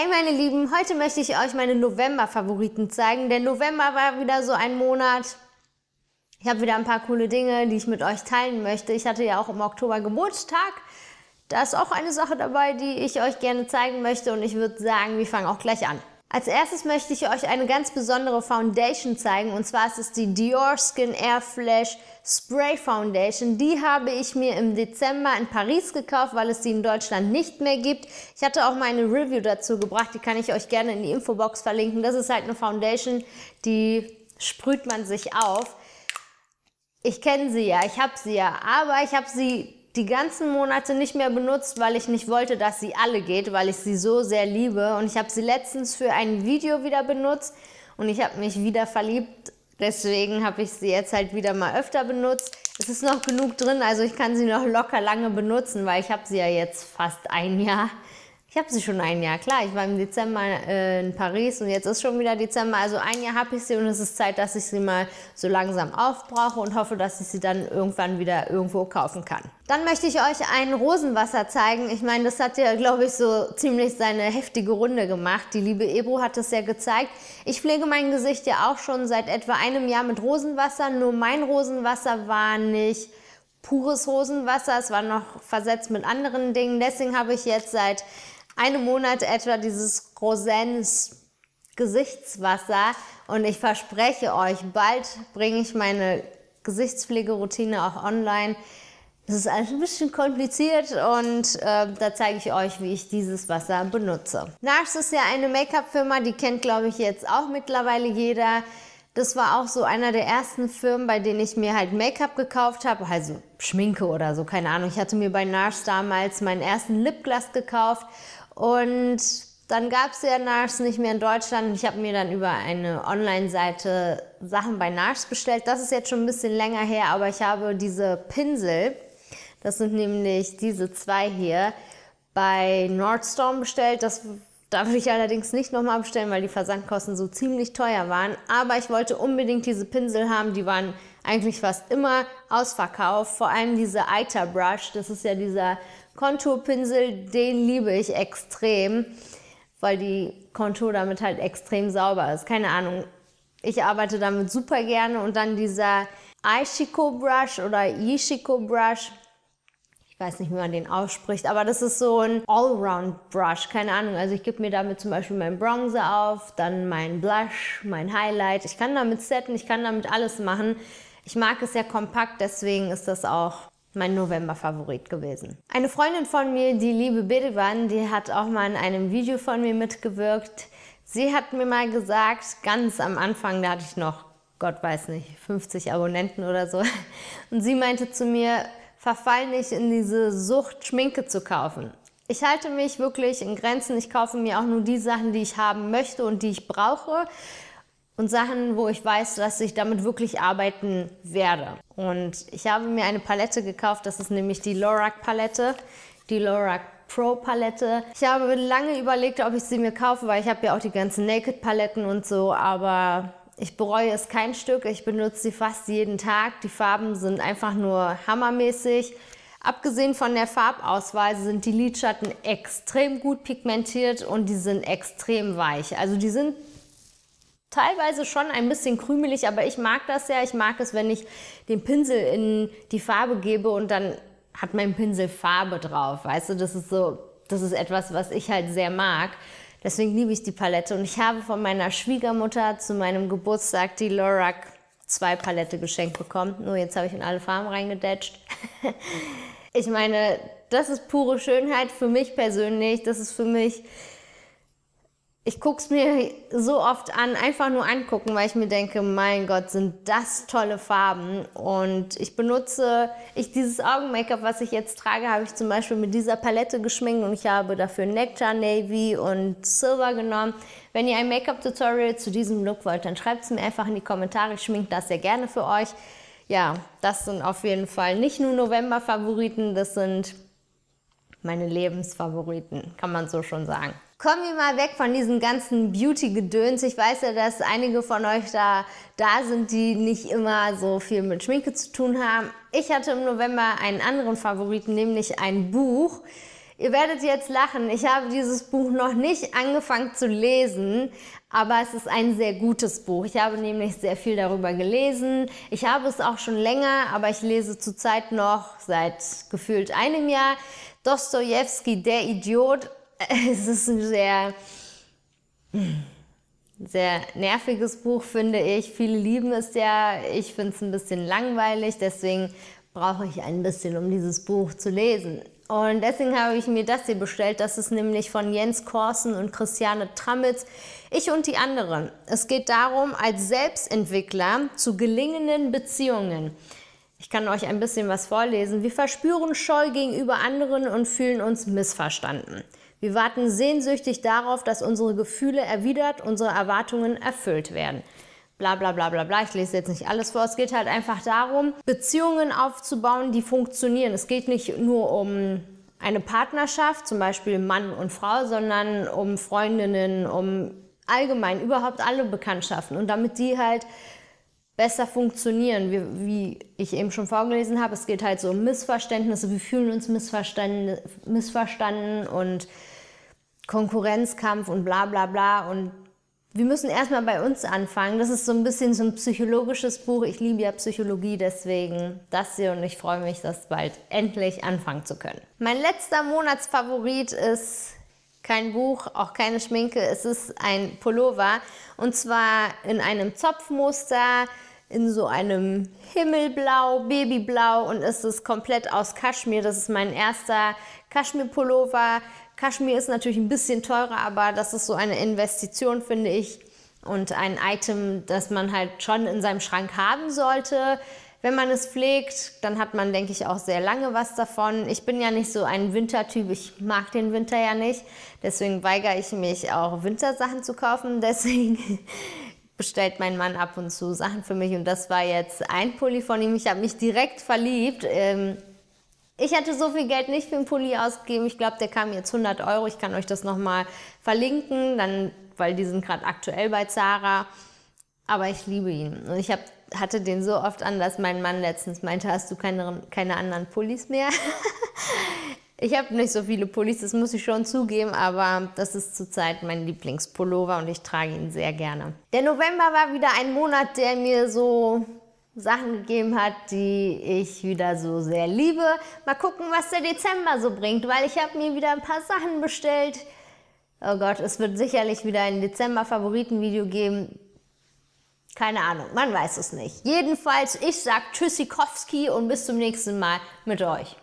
Hey meine Lieben, heute möchte ich euch meine November-Favoriten zeigen. Der November war wieder so ein Monat. Ich habe wieder ein paar coole Dinge, die ich mit euch teilen möchte. Ich hatte ja auch im Oktober Geburtstag. Da ist auch eine Sache dabei, die ich euch gerne zeigen möchte und ich würde sagen, wir fangen auch gleich an. Als erstes möchte ich euch eine ganz besondere Foundation zeigen und zwar ist es die Dior Skin Air Flash Spray Foundation. Die habe ich mir im Dezember in Paris gekauft, weil es die in Deutschland nicht mehr gibt. Ich hatte auch meine Review dazu gebracht, die kann ich euch gerne in die Infobox verlinken. Das ist halt eine Foundation, die sprüht man sich auf. Ich kenne sie ja, ich habe sie ja, aber ich habe sie die ganzen Monate nicht mehr benutzt, weil ich nicht wollte, dass sie alle geht, weil ich sie so sehr liebe. Und ich habe sie letztens für ein Video wieder benutzt und ich habe mich wieder verliebt. Deswegen habe ich sie jetzt halt wieder mal öfter benutzt. Es ist noch genug drin, also ich kann sie noch locker lange benutzen, weil ich habe sie ja jetzt fast ein Jahr. Habe sie schon ein Jahr, klar. Ich war im Dezember äh, in Paris und jetzt ist schon wieder Dezember. Also ein Jahr habe ich sie und es ist Zeit, dass ich sie mal so langsam aufbrauche und hoffe, dass ich sie dann irgendwann wieder irgendwo kaufen kann. Dann möchte ich euch ein Rosenwasser zeigen. Ich meine, das hat ja, glaube ich, so ziemlich seine heftige Runde gemacht. Die liebe Ebro hat es ja gezeigt. Ich pflege mein Gesicht ja auch schon seit etwa einem Jahr mit Rosenwasser. Nur mein Rosenwasser war nicht pures Rosenwasser. Es war noch versetzt mit anderen Dingen. Deswegen habe ich jetzt seit einem Monat etwa dieses Rosens Gesichtswasser und ich verspreche euch, bald bringe ich meine Gesichtspflegeroutine auch online. Das ist alles ein bisschen kompliziert und äh, da zeige ich euch, wie ich dieses Wasser benutze. NARS ist ja eine Make-up-Firma, die kennt, glaube ich, jetzt auch mittlerweile jeder. Das war auch so einer der ersten Firmen, bei denen ich mir halt Make-up gekauft habe, also Schminke oder so, keine Ahnung. Ich hatte mir bei NARS damals meinen ersten Lipgloss gekauft und dann gab es ja NARS nicht mehr in Deutschland. Ich habe mir dann über eine Online-Seite Sachen bei NARS bestellt. Das ist jetzt schon ein bisschen länger her, aber ich habe diese Pinsel, das sind nämlich diese zwei hier, bei Nordstorm bestellt. Das darf ich allerdings nicht nochmal bestellen, weil die Versandkosten so ziemlich teuer waren. Aber ich wollte unbedingt diese Pinsel haben. Die waren eigentlich fast immer ausverkauft. Vor allem diese Eiter Brush, das ist ja dieser Konturpinsel, den liebe ich extrem, weil die Kontur damit halt extrem sauber ist. Keine Ahnung, ich arbeite damit super gerne und dann dieser Aishiko Brush oder Yishiko Brush, ich weiß nicht, wie man den ausspricht, aber das ist so ein Allround Brush, keine Ahnung. Also ich gebe mir damit zum Beispiel meinen Bronzer auf, dann mein Blush, mein Highlight. Ich kann damit setten, ich kann damit alles machen. Ich mag es sehr kompakt, deswegen ist das auch mein November-Favorit gewesen. Eine Freundin von mir, die liebe Bedivan, die hat auch mal in einem Video von mir mitgewirkt. Sie hat mir mal gesagt, ganz am Anfang, da hatte ich noch, Gott weiß nicht, 50 Abonnenten oder so. Und sie meinte zu mir, verfall nicht in diese Sucht, Schminke zu kaufen. Ich halte mich wirklich in Grenzen. Ich kaufe mir auch nur die Sachen, die ich haben möchte und die ich brauche und Sachen, wo ich weiß, dass ich damit wirklich arbeiten werde. Und ich habe mir eine Palette gekauft, das ist nämlich die Lorac Palette, die Lorac Pro Palette. Ich habe lange überlegt, ob ich sie mir kaufe, weil ich habe ja auch die ganzen Naked Paletten und so, aber ich bereue es kein Stück. Ich benutze sie fast jeden Tag. Die Farben sind einfach nur hammermäßig. Abgesehen von der Farbauswahl sind die Lidschatten extrem gut pigmentiert und die sind extrem weich. Also die sind teilweise schon ein bisschen krümelig, aber ich mag das ja. Ich mag es, wenn ich den Pinsel in die Farbe gebe und dann hat mein Pinsel Farbe drauf. Weißt du, das ist so, das ist etwas, was ich halt sehr mag. Deswegen liebe ich die Palette und ich habe von meiner Schwiegermutter zu meinem Geburtstag die Lorac 2 Palette geschenkt bekommen. Nur jetzt habe ich in alle Farben reingedatscht. ich meine, das ist pure Schönheit für mich persönlich. Das ist für mich ich gucke es mir so oft an, einfach nur angucken, weil ich mir denke, mein Gott, sind das tolle Farben. Und ich benutze, ich dieses Augen-Make-up, was ich jetzt trage, habe ich zum Beispiel mit dieser Palette geschminkt und ich habe dafür Nectar Navy und Silver genommen. Wenn ihr ein Make-up-Tutorial zu diesem Look wollt, dann schreibt es mir einfach in die Kommentare. Ich schminke das sehr gerne für euch. Ja, das sind auf jeden Fall nicht nur November-Favoriten, das sind meine Lebensfavoriten, kann man so schon sagen. Kommen wir mal weg von diesem ganzen Beauty-Gedöns. Ich weiß ja, dass einige von euch da, da sind, die nicht immer so viel mit Schminke zu tun haben. Ich hatte im November einen anderen Favoriten, nämlich ein Buch. Ihr werdet jetzt lachen. Ich habe dieses Buch noch nicht angefangen zu lesen, aber es ist ein sehr gutes Buch. Ich habe nämlich sehr viel darüber gelesen. Ich habe es auch schon länger, aber ich lese zurzeit noch seit gefühlt einem Jahr Dostoevsky, der Idiot. Es ist ein sehr, sehr nerviges Buch, finde ich. Viele lieben es ja. Ich finde es ein bisschen langweilig, deswegen brauche ich ein bisschen, um dieses Buch zu lesen. Und deswegen habe ich mir das hier bestellt. Das ist nämlich von Jens Korsen und Christiane Tramitz. Ich und die anderen. Es geht darum, als Selbstentwickler zu gelingenden Beziehungen. Ich kann euch ein bisschen was vorlesen. Wir verspüren Scheu gegenüber anderen und fühlen uns missverstanden. Wir warten sehnsüchtig darauf, dass unsere Gefühle erwidert, unsere Erwartungen erfüllt werden bla bla bla bla bla. Ich lese jetzt nicht alles vor. Es geht halt einfach darum, Beziehungen aufzubauen, die funktionieren. Es geht nicht nur um eine Partnerschaft, zum Beispiel Mann und Frau, sondern um Freundinnen, um allgemein überhaupt alle Bekanntschaften. Und damit die halt besser funktionieren, wie, wie ich eben schon vorgelesen habe, es geht halt so um Missverständnisse, wir fühlen uns missverstanden, missverstanden und Konkurrenzkampf und bla bla bla und wir müssen erstmal bei uns anfangen. Das ist so ein bisschen so ein psychologisches Buch. Ich liebe ja Psychologie, deswegen das hier und ich freue mich, das bald endlich anfangen zu können. Mein letzter Monatsfavorit ist kein Buch, auch keine Schminke. Es ist ein Pullover und zwar in einem Zopfmuster, in so einem Himmelblau, Babyblau und es ist komplett aus Kaschmir. Das ist mein erster Kaschmir-Pullover. Kaschmir ist natürlich ein bisschen teurer, aber das ist so eine Investition, finde ich. Und ein Item, das man halt schon in seinem Schrank haben sollte. Wenn man es pflegt, dann hat man, denke ich, auch sehr lange was davon. Ich bin ja nicht so ein Wintertyp, ich mag den Winter ja nicht. Deswegen weigere ich mich auch, Wintersachen zu kaufen. Deswegen bestellt mein Mann ab und zu Sachen für mich. Und das war jetzt ein Pulli von ihm. Ich habe mich direkt verliebt. Ähm, ich hätte so viel Geld nicht für einen Pulli ausgegeben. Ich glaube, der kam jetzt 100 Euro. Ich kann euch das nochmal verlinken, dann, weil die sind gerade aktuell bei Zara. Aber ich liebe ihn. Und ich hab, hatte den so oft an, dass mein Mann letztens meinte, hast du keine, keine anderen Pullis mehr? ich habe nicht so viele Pullis, das muss ich schon zugeben, aber das ist zurzeit mein Lieblingspullover und ich trage ihn sehr gerne. Der November war wieder ein Monat, der mir so Sachen gegeben hat, die ich wieder so sehr liebe. Mal gucken, was der Dezember so bringt, weil ich habe mir wieder ein paar Sachen bestellt. Oh Gott, es wird sicherlich wieder ein Dezember-Favoriten-Video geben. Keine Ahnung, man weiß es nicht. Jedenfalls, ich sag Tschüssikowski und bis zum nächsten Mal mit euch.